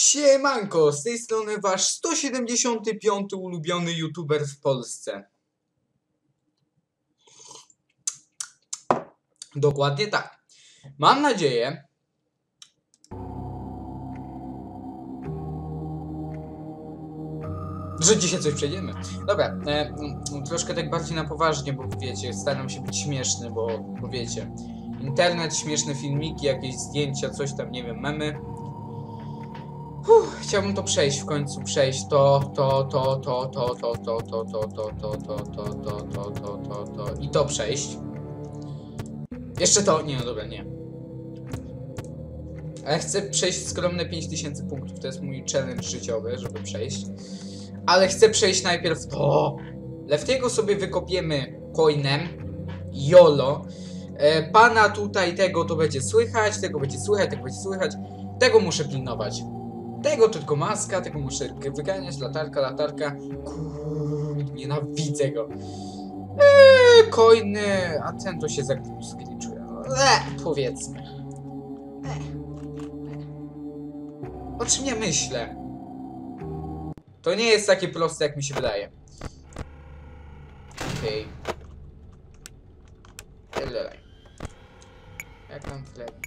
Siemanko, z tej strony wasz 175 ulubiony youtuber w Polsce. Dokładnie tak. Mam nadzieję, że dzisiaj coś przejdziemy. Dobra, e, mm, troszkę tak bardziej na poważnie, bo wiecie, staram się być śmieszny, bo, bo wiecie, internet, śmieszne filmiki, jakieś zdjęcia, coś tam, nie wiem, memy. Uff, chciałbym to przejść w końcu, przejść to, to, to, to, to, to, to, to, to, to, to, to, to, to, to, to, to, to i to przejść. Jeszcze to, nie no dobra, nie. Ale chcę przejść skromne 5000 punktów, to jest mój challenge życiowy, żeby przejść. Ale chcę przejść najpierw to. Leftiego sobie wykopiemy coinem. YOLO. E, pana tutaj tego to będzie słychać, tego będzie słychać, tego będzie słychać. Tego muszę pilnować. Tego tylko maska, tego muszę wyganiać, latarka, latarka. Kurde, nienawidzę go. Eee, coiny, a ten to się zgliczuje. Eee, powiedzmy. O czym ja myślę? To nie jest takie proste, jak mi się wydaje. Okej. Okay. Jak mam chleb?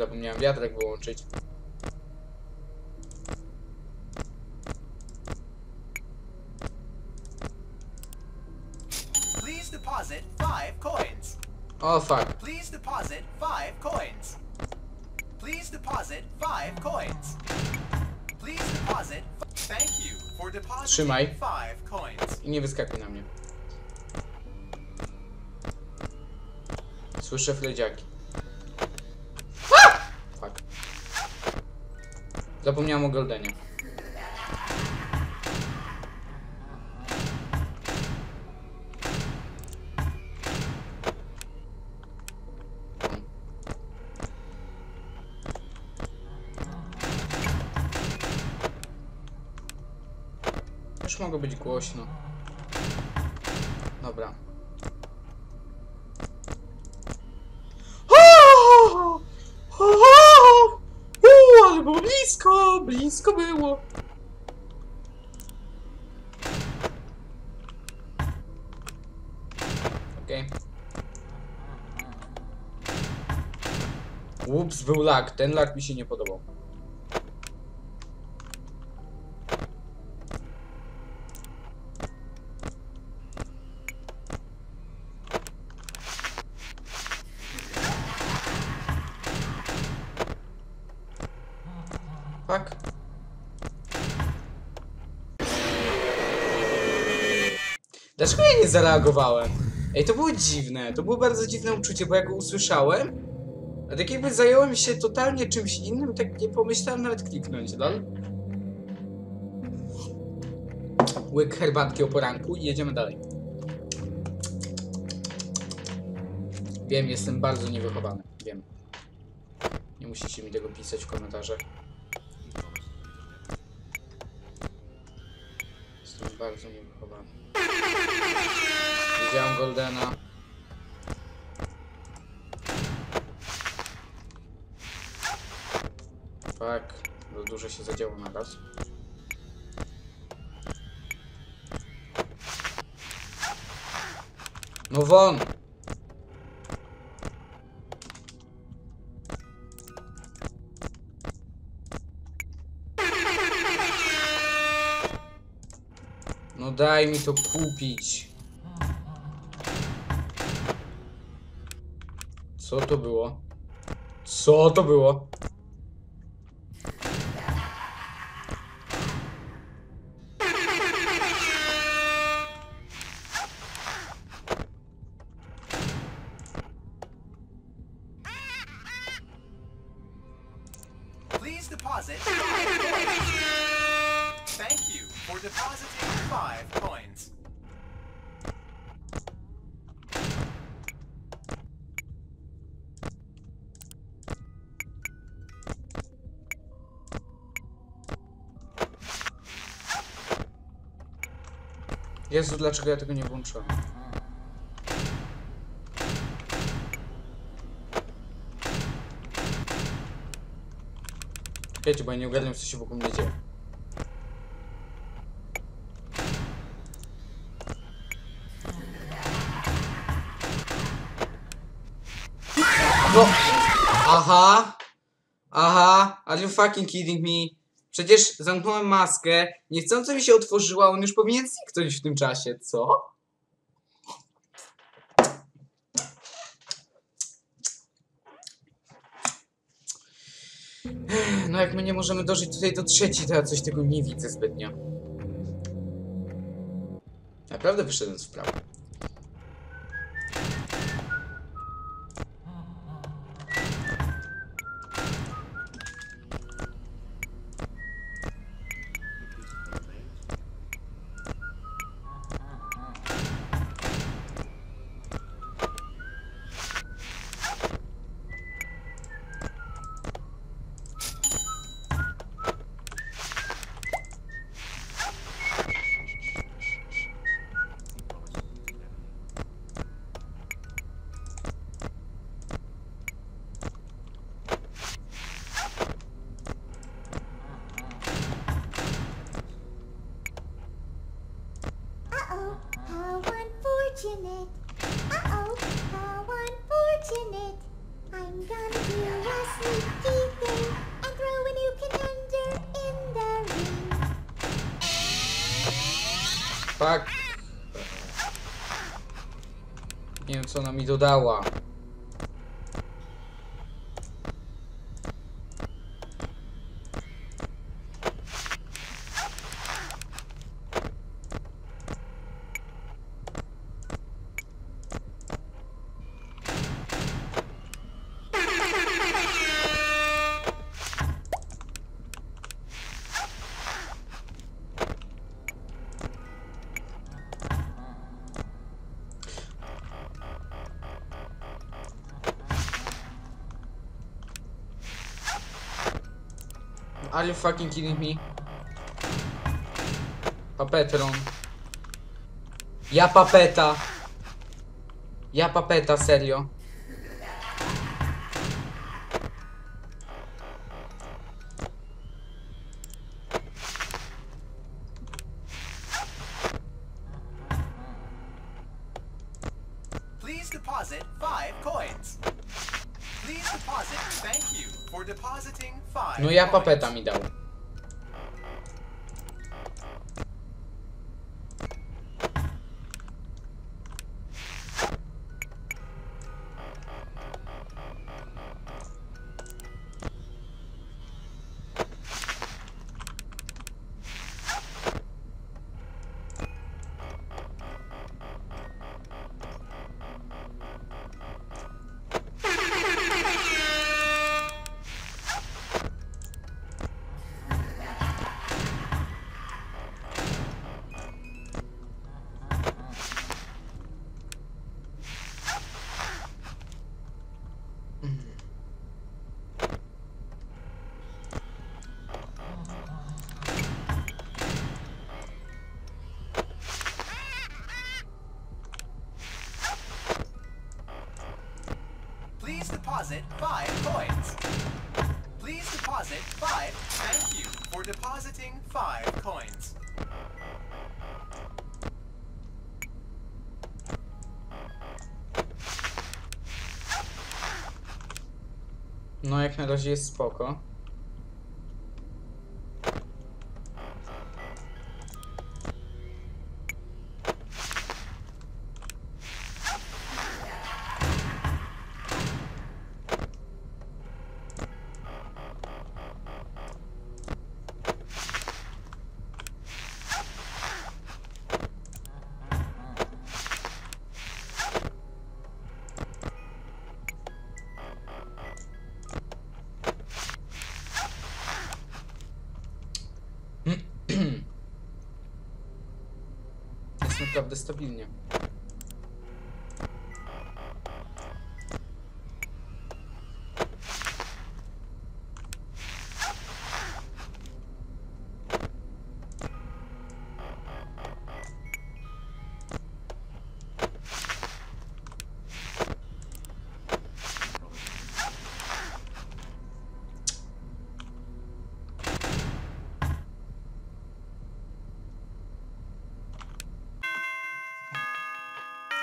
Zapomniałem wiatrak wyłączyć. Please deposit five coins. O fuck. Please deposit five coins. Please deposit five coins. Please deposit. Thank you for depositing five coins. I nie wyskakuj na mnie. Słyszę fledziaki. A! Fuck. Zapomniałem o Goldenie. Już mogło być głośno. Dobra. Blisko było. Okej. Ups, był lag. Ten lag mi się nie podobał. Fuck. Dlaczego ja nie zareagowałem? Ej, to było dziwne. To było bardzo dziwne uczucie, bo jak go usłyszałem, a tak jakby zająłem się totalnie czymś innym, tak nie pomyślałem nawet kliknąć, lol. Łyk herbatki o poranku i jedziemy dalej. Wiem, jestem bardzo niewychowany. Wiem. Nie musicie mi tego pisać w komentarzach. Jestem bardzo niewychowany. Widziałem Goldena. Tak, dużo się zadziało na raz. No won! Daj mi to kupić. Co to było? Co to było? Jezu, dlaczego ja tego nie włączyłem? Wiecie, bo ja nie ogarniam, co się wokół mnie dzieje. No! Aha! Aha! Are you fucking kidding me? Przecież zamknąłem maskę, niechcąco mi się otworzyła, on już powinien zniknąć w tym czasie, co? No jak my nie możemy dożyć tutaj do trzeciej, to ja coś tego nie widzę zbytnio. Naprawdę wyszedłem z prawo. Unfortunate. Uh-oh, how unfortunate. I'm gonna do a sneaky thing and throw a new contender in the ring. Tak. Nie wiem, co ona mi dodała. Are you fucking kidding me? Papetron. Ja papeta. Ja papeta, serio. You for depositing five. No ja coins. papeta mi dał. Please deposit five coins. Please deposit five. Thank you for depositing five coins. No jak na razie jest spoko. Naprawdę stabilnie.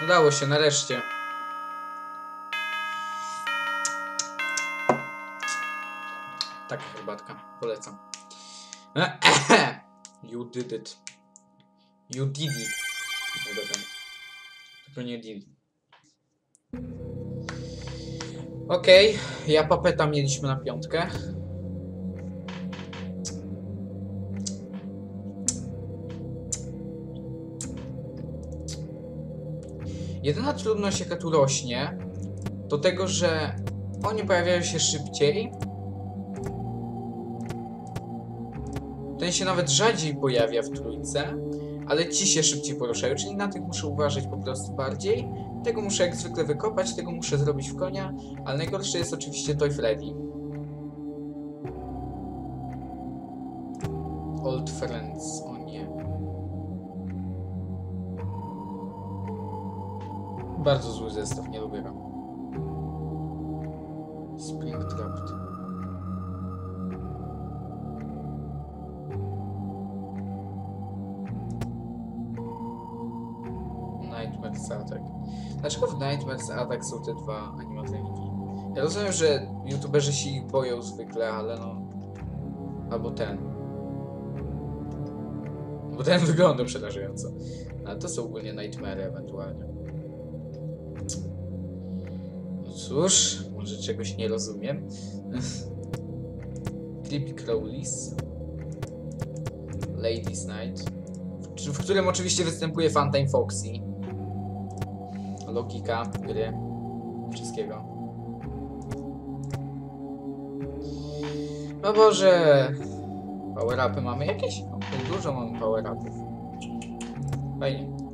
Udało się, nareszcie. Taka herbatka, polecam. You did it. You did it. Tylko nie did. Okej, ja papeta mieliśmy na piątkę. Jedyna trudność, jaka tu rośnie, to tego, że oni pojawiają się szybciej. Ten się nawet rzadziej pojawia w trójce, ale ci się szybciej poruszają, czyli na tych muszę uważać po prostu bardziej. Tego muszę jak zwykle wykopać, tego muszę zrobić w konia, ale najgorsze jest oczywiście Toy Freddy. Old Friends, Bardzo zły zestaw, nie lubię go. Springtrap. Nightmare's Attack. Dlaczego w Nightmare's Attack są te dwa animatroniki? Ja rozumiem, że youtuberzy się ich boją zwykle, ale no... Albo ten. Bo ten wygląda przerażająco. Ale to są ogólnie Nightmare ewentualnie. Cóż, może czegoś nie rozumiem. Creepy Crawlies. Ladies Night. W, którym oczywiście występuje Funtime Foxy. Logika gry. Wszystkiego. No Boże. Power-upy mamy jakieś? O, dużo mamy power-upów. Fajnie.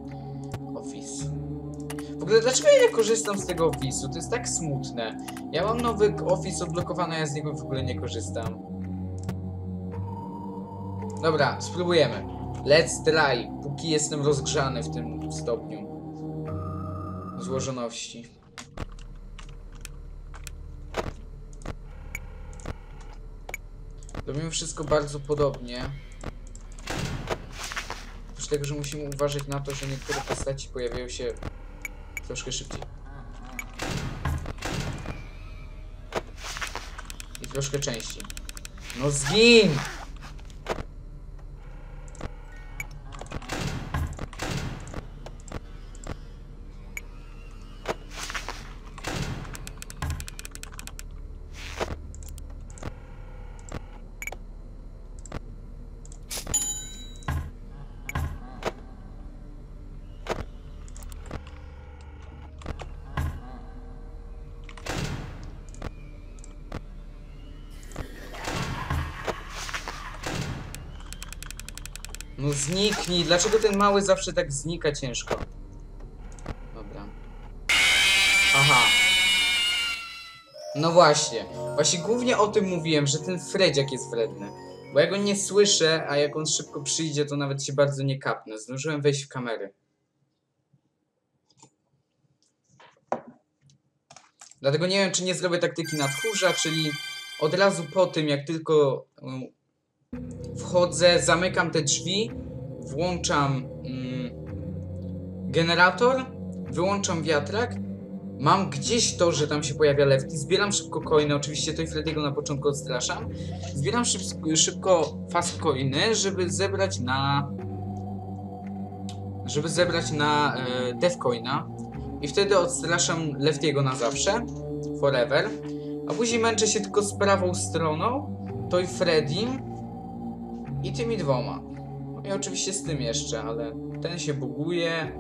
W ogóle dlaczego ja nie korzystam z tego Office'u? To jest tak smutne. Ja mam nowy Office odblokowany, a ja z niego w ogóle nie korzystam. Dobra, spróbujemy. Let's try, póki jestem rozgrzany w tym stopniu złożoności. Robimy wszystko bardzo podobnie. Oprócz tego, że musimy uważać na to, że niektóre postaci pojawiają się troszkę szybciej. I troszkę częściej. No zgin! Zniknij, dlaczego ten mały zawsze tak znika ciężko? Dobra. Aha. No właśnie. Właśnie głównie o tym mówiłem, że ten Fredziak jest wredny. Bo ja go nie słyszę, a jak on szybko przyjdzie, to nawet się bardzo nie kapnę. Zdążyłem wejść w kamery. Dlatego nie wiem, czy nie zrobię taktyki nadchórza, czyli od razu po tym, jak tylko um, wchodzę, zamykam te drzwi, włączam mm, generator, wyłączam wiatrak, mam gdzieś to, że tam się pojawia lewki, zbieram szybko coiny, oczywiście to i Frediego na początku odstraszam, zbieram szyb, szybko fast coiny, żeby zebrać na żeby zebrać na e, Devcoina i wtedy odstraszam Leftiego na zawsze, forever, a później męczę się tylko z prawą stroną, to i Fredim, i tymi dwoma. I oczywiście z tym jeszcze, ale ten się buguje.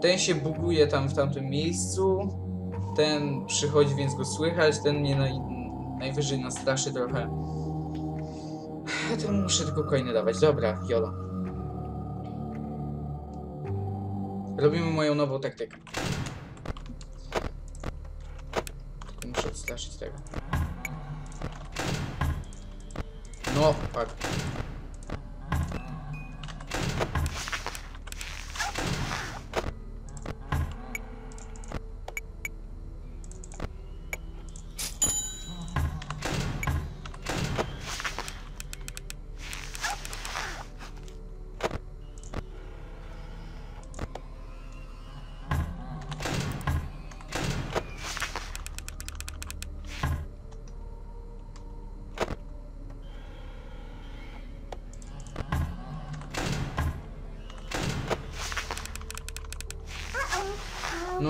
Ten się buguje tam w tamtym miejscu. Ten przychodzi, więc go słychać. Ten mnie naj, najwyżej nastraszy trochę. Temu muszę tylko coiny dawać. Dobra, jolo. Robimy moją nową taktykę. Muszę odstraszyć tego. No,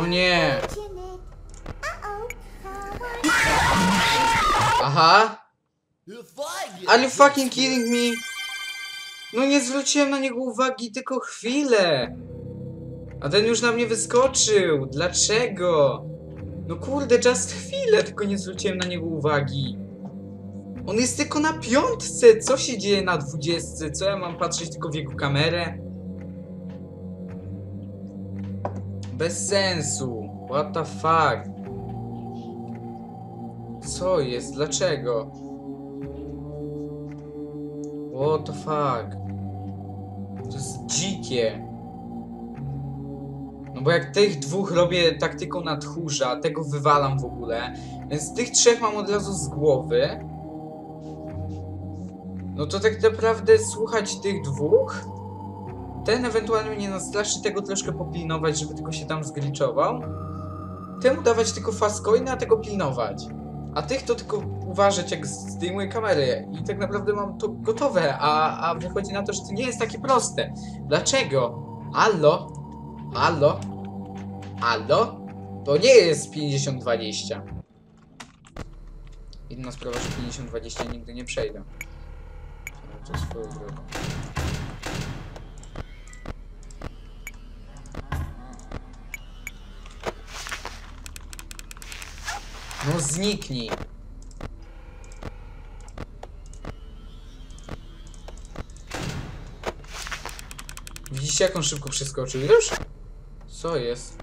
nie. Aha. Are you fucking kidding me? No nie zwróciłem na niego uwagi tylko chwilę. A ten już na mnie wyskoczył. Dlaczego? No kurde, just chwilę, tylko nie zwróciłem na niego uwagi. On jest tylko na piątce. Co się dzieje na dwudziestce? Co ja mam patrzeć tylko w jego kamerę? Bez sensu. What the fuck? Co jest? Dlaczego? What the fuck? To jest dzikie. No bo jak tych dwóch robię taktyką na tchórza, tego wywalam w ogóle, więc tych trzech mam od razu z głowy. No to tak naprawdę słuchać tych dwóch. Ten ewentualnie mnie nastraszy, tego troszkę popilnować, żeby tylko się tam zgliczował. Temu dawać tylko fast coiny, a tego pilnować. A tych to tylko uważać, jak zdejmuję kamerę. I tak naprawdę mam to gotowe, a, a wychodzi na to, że to nie jest takie proste. Dlaczego? Allo? Allo? Allo? To nie jest 50-20. Inna sprawa, że 50-20 nigdy nie przejdę. To swoją drogą. No zniknij. Widzicie jak on szybko przeskoczył już? Co jest?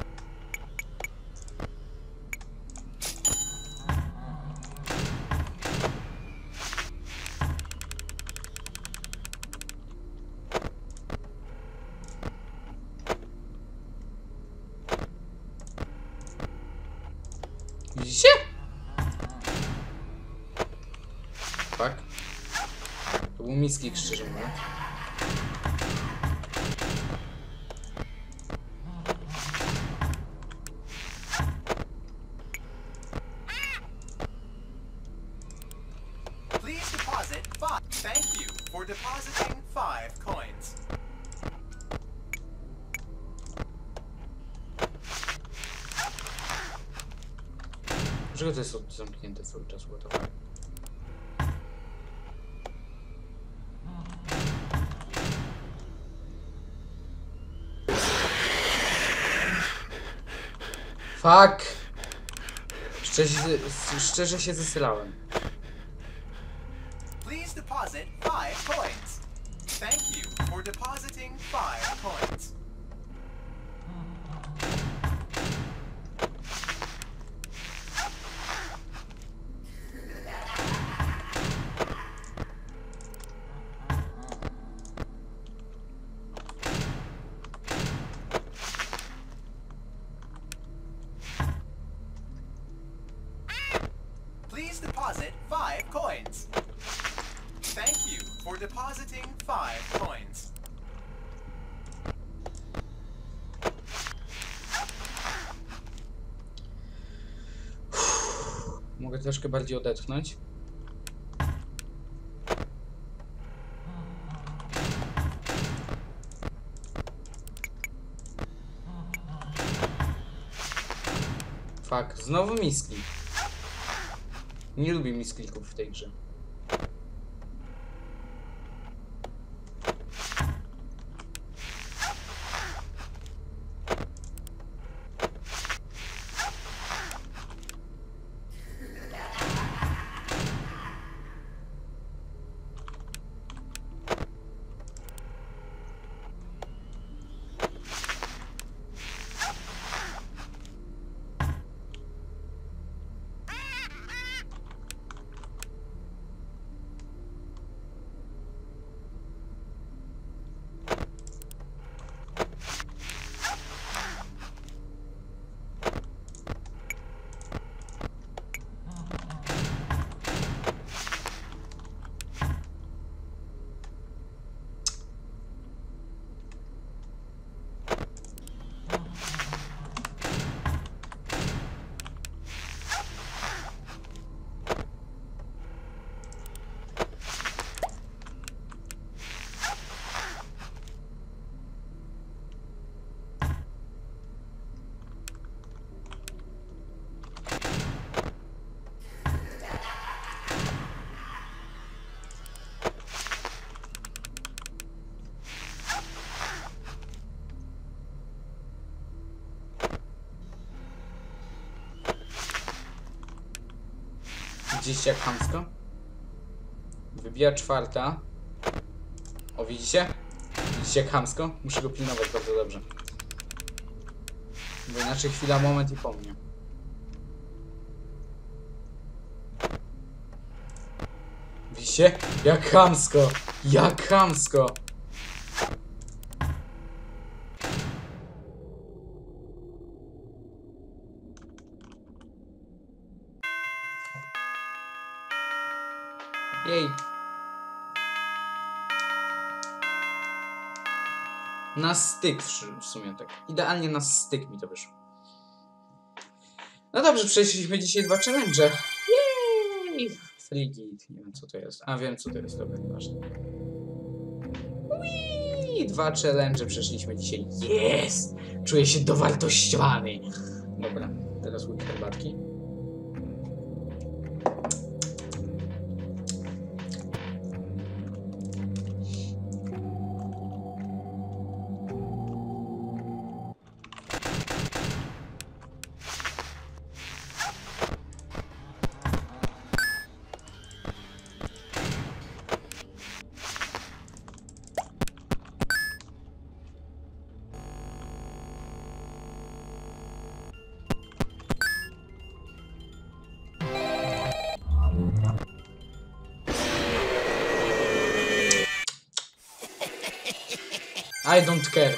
Depositing five coins. Dlaczego to jest zamknięte cały czas? What fuck? Szczerze, szczerze się zesylałem. Troszkę bardziej odetchnąć. Fuck, znowu misklik. Nie lubię misklików w tej grze. Widzicie jak chamsko? Wybija czwarta. O, widzicie? Widzicie jak chamsko? Muszę go pilnować bardzo dobrze. Bo inaczej chwila, moment i po mnie. Widzicie? Jak chamsko! Jak chamsko! Styk w sumie tak. Idealnie na styk mi to wyszło. No dobrze, przeszliśmy dzisiaj dwa challenge. Jej! Frigid. Nie wiem co to jest. A wiem co to jest, dobra, nieważne. Whee! Dwa challenge przeszliśmy dzisiaj. Jest! Czuję się dowartościowany. Dobra, teraz łyk herbatki. I don't care.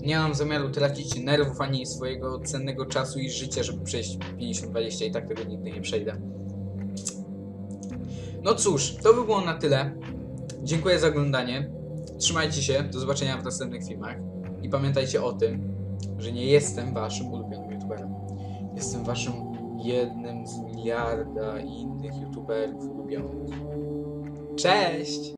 Nie mam zamiaru tracić nerwów ani swojego cennego czasu i życia, żeby przejść 50-20 i tak tego nigdy nie przejdę. No cóż, to by było na tyle. Dziękuję za oglądanie. Trzymajcie się, do zobaczenia w następnych filmach. I pamiętajcie o tym, że nie jestem waszym ulubionym youtuberem. Jestem waszym jednym z miliarda innych youtuberów ulubionych. Cześć!